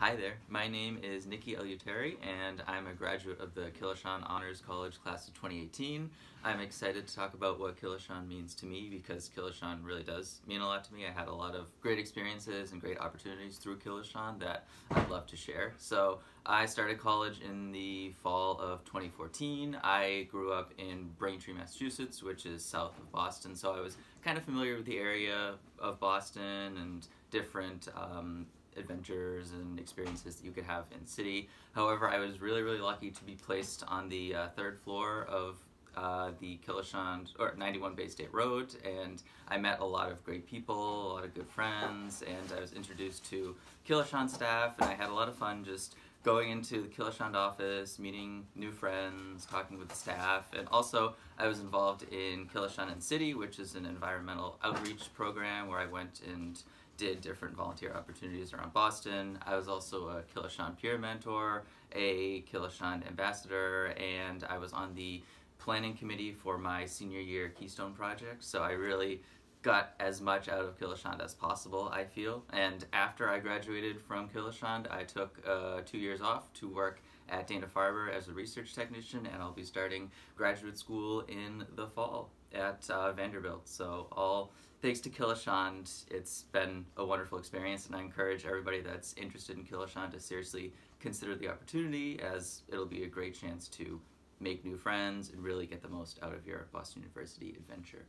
Hi there, my name is Nikki Eleuteri and I'm a graduate of the Kilachand Honors College class of 2018. I'm excited to talk about what Kilachand means to me because Kilachand really does mean a lot to me. I had a lot of great experiences and great opportunities through Kilachand that I'd love to share. So I started college in the fall of 2014. I grew up in Braintree, Massachusetts, which is south of Boston, so I was kind of familiar with the area of Boston and different um, adventures and experiences that you could have in city. However, I was really, really lucky to be placed on the uh, third floor of uh, the Kilachand, or 91 Bay State Road, and I met a lot of great people, a lot of good friends, and I was introduced to Kilachand staff, and I had a lot of fun just going into the Kilachand office, meeting new friends, talking with the staff, and also I was involved in Kilachand and City, which is an environmental outreach program where I went and did different volunteer opportunities around Boston. I was also a Kilachand peer mentor, a Kilachand ambassador, and I was on the planning committee for my senior year Keystone project. So I really got as much out of Kilachand as possible, I feel. And after I graduated from Kilachand, I took uh, two years off to work at Dana-Farber as a research technician, and I'll be starting graduate school in the fall at uh, Vanderbilt. So all thanks to Kilachand, it's been a wonderful experience, and I encourage everybody that's interested in Kilachand to seriously consider the opportunity, as it'll be a great chance to make new friends and really get the most out of your Boston University adventure.